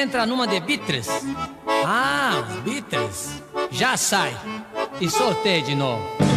entra numa de Beatles. Ah, Beatles. Já sai. E sorteio de novo.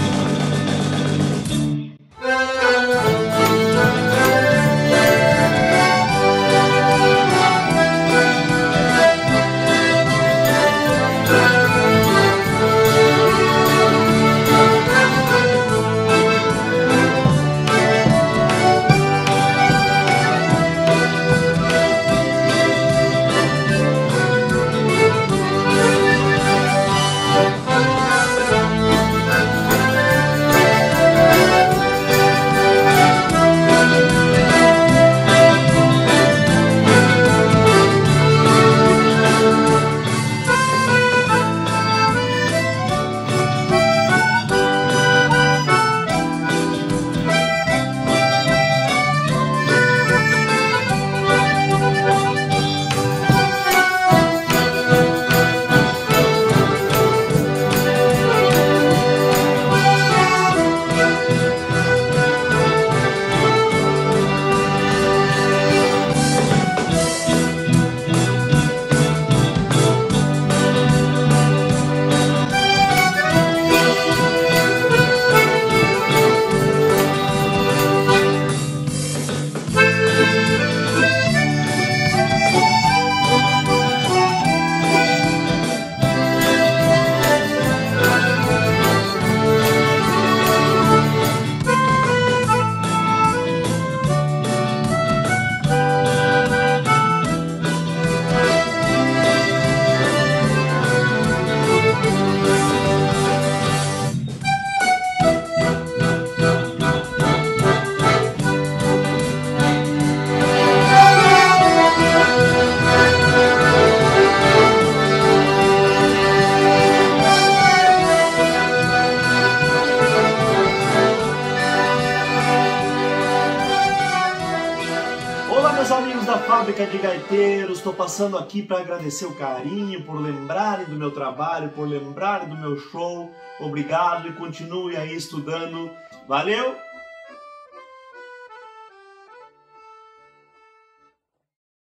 Fábrica de gaiteiros, estou passando aqui para agradecer o carinho, por lembrarem do meu trabalho, por lembrarem do meu show. Obrigado e continue aí estudando. Valeu!